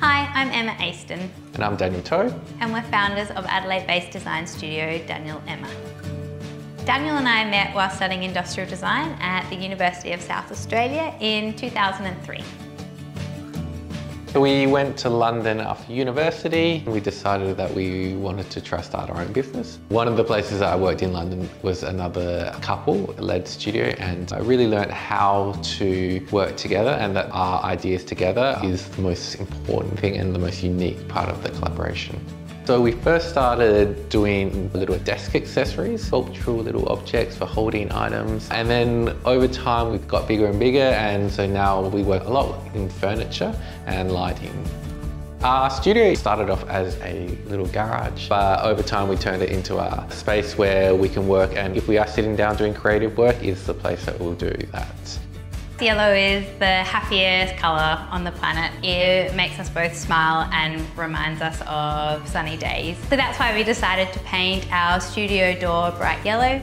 Hi, I'm Emma Aston. And I'm Daniel To. And we're founders of Adelaide-based design studio Daniel Emma. Daniel and I met while studying industrial design at the University of South Australia in 2003. We went to London after university. We decided that we wanted to try start our own business. One of the places that I worked in London was another couple-led studio and I really learned how to work together and that our ideas together is the most important thing and the most unique part of the collaboration. So we first started doing little desk accessories, sculptural little objects for holding items. And then over time we've got bigger and bigger and so now we work a lot in furniture and lighting. Our studio started off as a little garage, but over time we turned it into a space where we can work and if we are sitting down doing creative work, it's the place that we'll do that. Yellow is the happiest colour on the planet. It makes us both smile and reminds us of sunny days. So that's why we decided to paint our studio door bright yellow.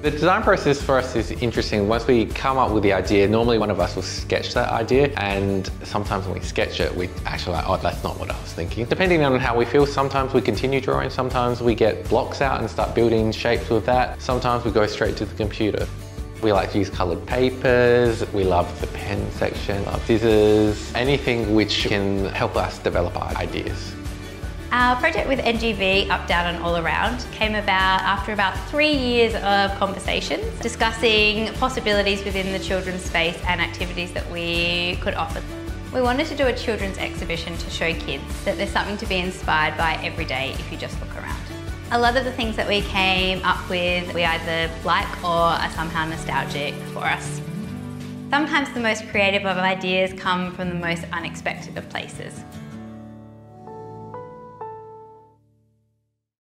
The design process for us is interesting. Once we come up with the idea, normally one of us will sketch that idea and sometimes when we sketch it, we actually like, oh, that's not what I was thinking. Depending on how we feel, sometimes we continue drawing, sometimes we get blocks out and start building shapes with that. Sometimes we go straight to the computer. We like to use coloured papers, we love the pen section, love scissors, anything which can help us develop our ideas. Our project with NGV, Up, Down and All Around, came about after about three years of conversations discussing possibilities within the children's space and activities that we could offer. We wanted to do a children's exhibition to show kids that there's something to be inspired by every day if you just look around. A lot of the things that we came up with, we either like or are somehow nostalgic for us. Sometimes the most creative of ideas come from the most unexpected of places.